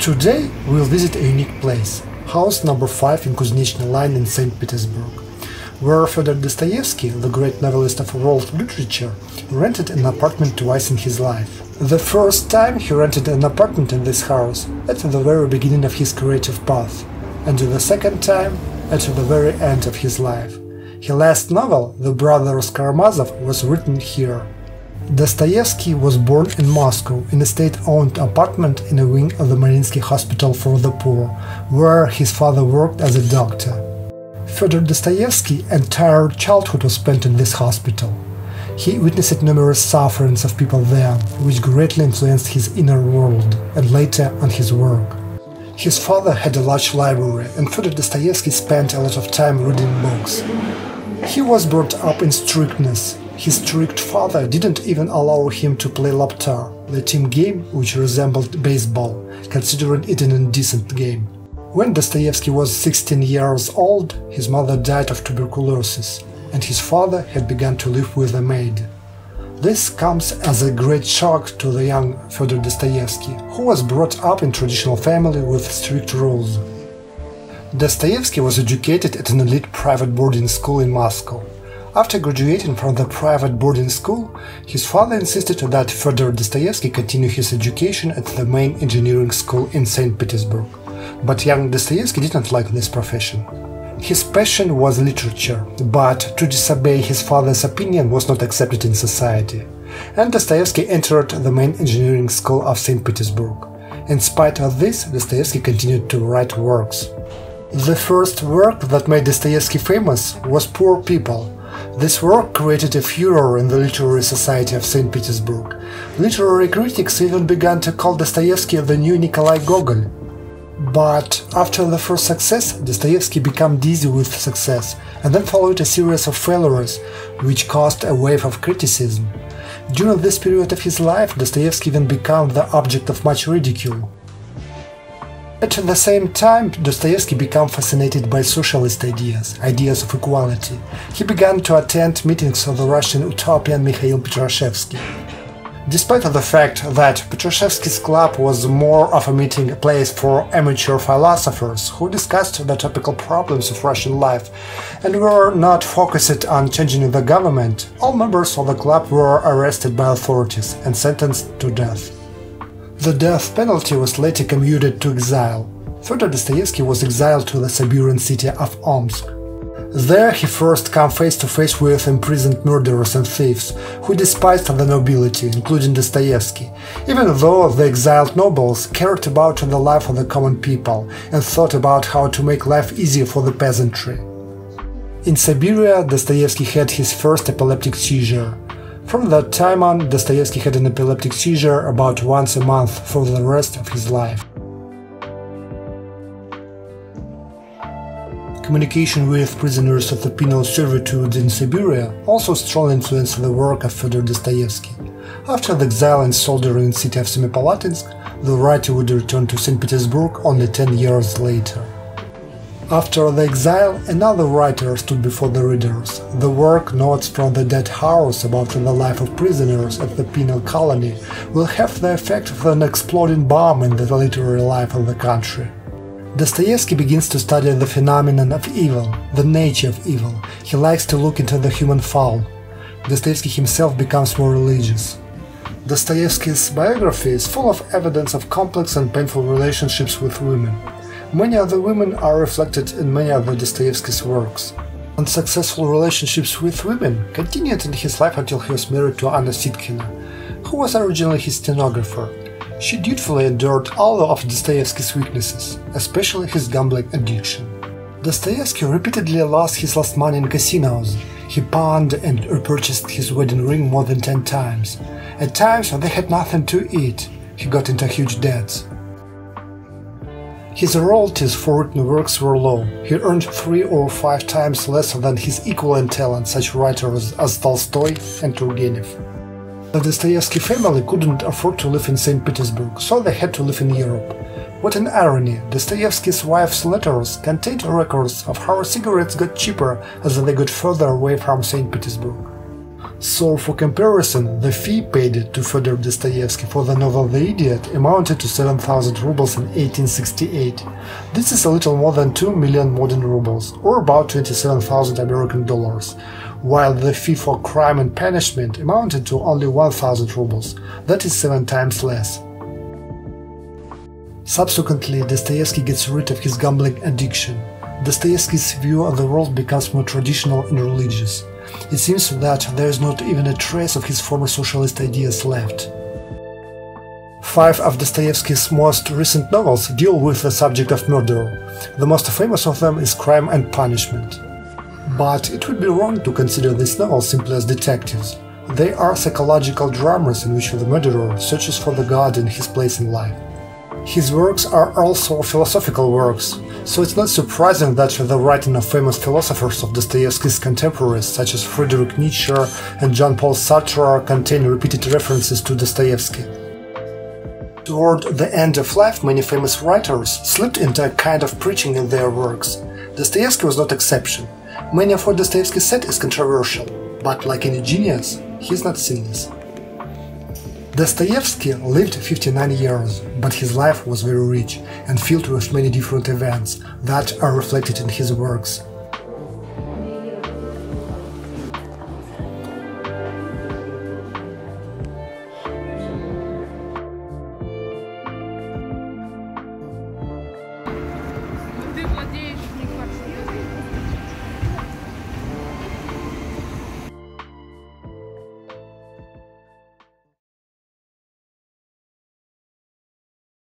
Today we'll visit a unique place, house number 5 in Kuznechny line in St. Petersburg, where Fyodor Dostoevsky, the great novelist of world literature, rented an apartment twice in his life. The first time he rented an apartment in this house at the very beginning of his creative path, and the second time at the very end of his life. His last novel, The Brothers Karamazov, was written here. Dostoevsky was born in Moscow in a state-owned apartment in a wing of the Mariinsky Hospital for the Poor, where his father worked as a doctor. Fyodor Dostoevsky's entire childhood was spent in this hospital. He witnessed numerous sufferings of people there, which greatly influenced his inner world and later on his work. His father had a large library, and Fyodor Dostoevsky spent a lot of time reading books. He was brought up in strictness, his strict father didn't even allow him to play lapta, the team game which resembled baseball, considering it an indecent game. When Dostoevsky was 16 years old, his mother died of tuberculosis, and his father had begun to live with a maid. This comes as a great shock to the young Fyodor Dostoevsky, who was brought up in traditional family with strict rules. Dostoevsky was educated at an elite private boarding school in Moscow. After graduating from the private boarding school, his father insisted that Fyodor Dostoevsky continue his education at the main engineering school in St. Petersburg. But young Dostoevsky didn't like this profession. His passion was literature, but to disobey his father's opinion was not accepted in society. And Dostoevsky entered the main engineering school of St. Petersburg. In spite of this, Dostoevsky continued to write works. The first work that made Dostoevsky famous was Poor People, this work created a furor in the literary society of St. Petersburg. Literary critics even began to call Dostoevsky the new Nikolai Gogol. But after the first success, Dostoevsky became dizzy with success, and then followed a series of failures, which caused a wave of criticism. During this period of his life, Dostoevsky even became the object of much ridicule. At the same time, Dostoevsky became fascinated by socialist ideas, ideas of equality. He began to attend meetings of the Russian utopian Mikhail Petrashevsky. Despite the fact that Petrashevsky's club was more of a meeting place for amateur philosophers who discussed the topical problems of Russian life and were not focused on changing the government, all members of the club were arrested by authorities and sentenced to death. The death penalty was later commuted to exile. Fyodor Dostoevsky was exiled to the Siberian city of Omsk. There he first came face to face with imprisoned murderers and thieves, who despised the nobility, including Dostoevsky, even though the exiled nobles cared about the life of the common people and thought about how to make life easier for the peasantry. In Siberia, Dostoevsky had his first epileptic seizure. From that time on, Dostoevsky had an epileptic seizure about once a month for the rest of his life. Communication with prisoners of the penal servitude in Siberia also strongly influenced the work of Fyodor Dostoevsky. After the exile and soldiering in the city of Semipalatinsk, the writer would return to St. Petersburg only 10 years later. After the exile, another writer stood before the readers. The work Notes from the Dead House about the life of prisoners at the penal colony will have the effect of an exploding bomb in the literary life of the country. Dostoevsky begins to study the phenomenon of evil, the nature of evil. He likes to look into the human fall. Dostoevsky himself becomes more religious. Dostoevsky's biography is full of evidence of complex and painful relationships with women. Many of the women are reflected in many of Dostoevsky's works. Unsuccessful relationships with women continued in his life until he was married to Anna Snitkina, who was originally his stenographer. She dutifully endured all of Dostoevsky's weaknesses, especially his gambling addiction. Dostoevsky repeatedly lost his last money in casinos. He pawned and repurchased his wedding ring more than 10 times. At times, when they had nothing to eat, he got into huge debts. His royalties for written works were low. He earned three or five times less than his equal in talent, such writers as Tolstoy and Turgenev. The Dostoevsky family couldn't afford to live in St. Petersburg, so they had to live in Europe. What an irony! Dostoevsky's wife's letters contained records of how cigarettes got cheaper as they got further away from St. Petersburg. So, for comparison, the fee paid to Fyodor Dostoevsky for the novel The Idiot amounted to 7,000 rubles in 1868. This is a little more than 2 million modern rubles, or about 27,000 American dollars, while the fee for Crime and Punishment amounted to only 1,000 rubles, that is 7 times less. Subsequently, Dostoevsky gets rid of his gambling addiction. Dostoevsky's view of the world becomes more traditional and religious. It seems that there is not even a trace of his former socialist ideas left. Five of Dostoevsky's most recent novels deal with the subject of murder. The most famous of them is Crime and Punishment. But it would be wrong to consider these novels simply as detectives. They are psychological dramas in which the murderer searches for the God and his place in life. His works are also philosophical works, so it's not surprising that the writing of famous philosophers of Dostoevsky's contemporaries, such as Friedrich Nietzsche and Jean-Paul Sartre, contain repeated references to Dostoevsky. Toward the end of life, many famous writers slipped into a kind of preaching in their works. Dostoevsky was not exception. Many of what Dostoevsky said is controversial, but like any genius, he is not sinless. Dostoevsky lived 59 years, but his life was very rich and filled with many different events that are reflected in his works. Ты владеешь